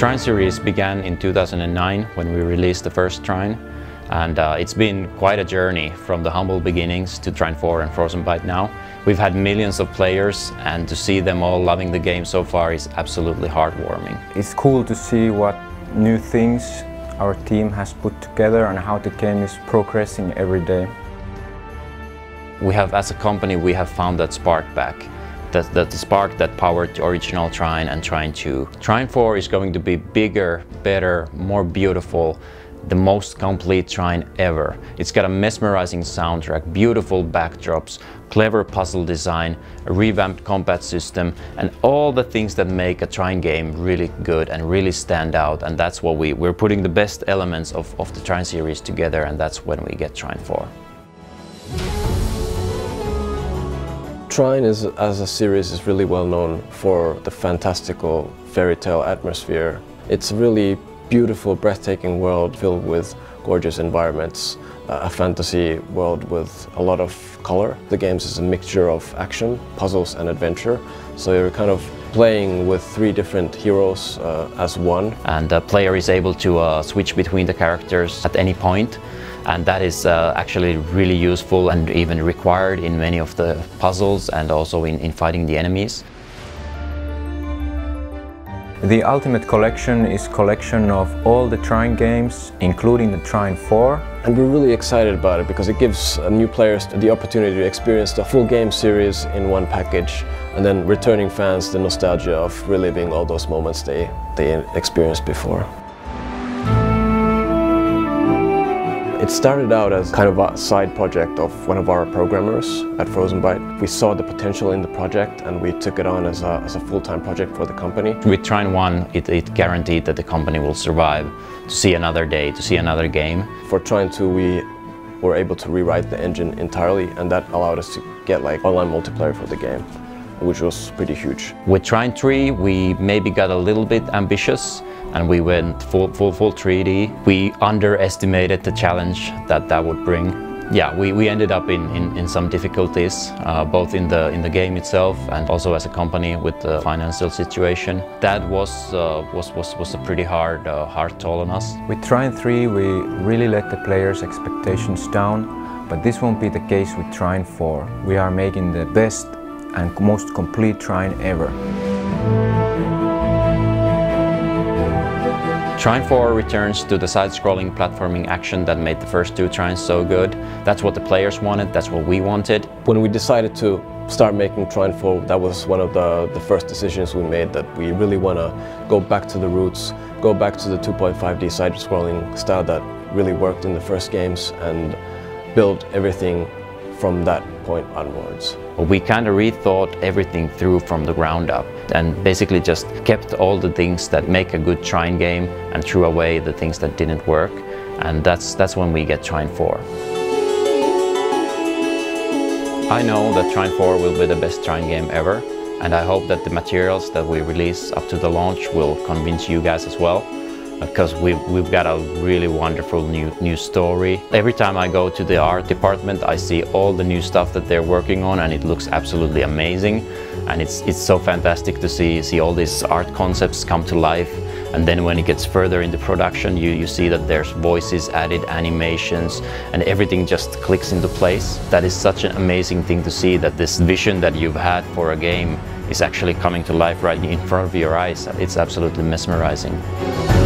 Trine series began in 2009 when we released the first Trine and uh, it's been quite a journey from the humble beginnings to Trine 4 and Frozenbyte now. We've had millions of players and to see them all loving the game so far is absolutely heartwarming. It's cool to see what new things our team has put together and how the game is progressing every day. We have, as a company, we have found that spark back. That, that the spark that powered the original Trine and Trine 2. Trine 4 is going to be bigger, better, more beautiful, the most complete Trine ever. It's got a mesmerizing soundtrack, beautiful backdrops, clever puzzle design, a revamped combat system, and all the things that make a Trine game really good and really stand out. And that's what we, we're putting the best elements of, of the Trine series together, and that's when we get Trine 4. Trine is, as a series is really well known for the fantastical fairy tale atmosphere. It's a really beautiful, breathtaking world filled with gorgeous environments, uh, a fantasy world with a lot of color. The games is a mixture of action, puzzles and adventure, so you're kind of playing with three different heroes uh, as one. And the player is able to uh, switch between the characters at any point and that is uh, actually really useful and even required in many of the puzzles and also in, in fighting the enemies. The Ultimate Collection is collection of all the Trine games, including the Trine 4. And we're really excited about it because it gives uh, new players the opportunity to experience the full game series in one package and then returning fans the nostalgia of reliving all those moments they, they experienced before. It started out as kind of a side project of one of our programmers at Frozenbyte. We saw the potential in the project and we took it on as a, as a full-time project for the company. With Trine 1, it, it guaranteed that the company will survive to see another day, to see another game. For Trine 2, we were able to rewrite the engine entirely and that allowed us to get like online multiplayer for the game which was pretty huge. With Trine 3 we maybe got a little bit ambitious and we went full, full, full 3D. We underestimated the challenge that that would bring. Yeah, we, we ended up in, in, in some difficulties, uh, both in the, in the game itself and also as a company with the financial situation. That was, uh, was, was, was a pretty hard, uh, hard toll on us. With Trine 3 we really let the players' expectations down, but this won't be the case with Trine 4. We are making the best and most complete Trine ever. Trine 4 returns to the side-scrolling platforming action that made the first two Trines so good. That's what the players wanted, that's what we wanted. When we decided to start making Trine 4, that was one of the, the first decisions we made that we really want to go back to the roots, go back to the 2.5D side-scrolling style that really worked in the first games and build everything from that point onwards. We kind of rethought everything through from the ground up and basically just kept all the things that make a good Trine game and threw away the things that didn't work and that's, that's when we get Trine 4. I know that Trine 4 will be the best Trine game ever and I hope that the materials that we release up to the launch will convince you guys as well because we've, we've got a really wonderful new, new story. Every time I go to the art department I see all the new stuff that they're working on and it looks absolutely amazing and it's, it's so fantastic to see, see all these art concepts come to life and then when it gets further into production you, you see that there's voices added, animations and everything just clicks into place. That is such an amazing thing to see that this vision that you've had for a game is actually coming to life right in front of your eyes. It's absolutely mesmerizing.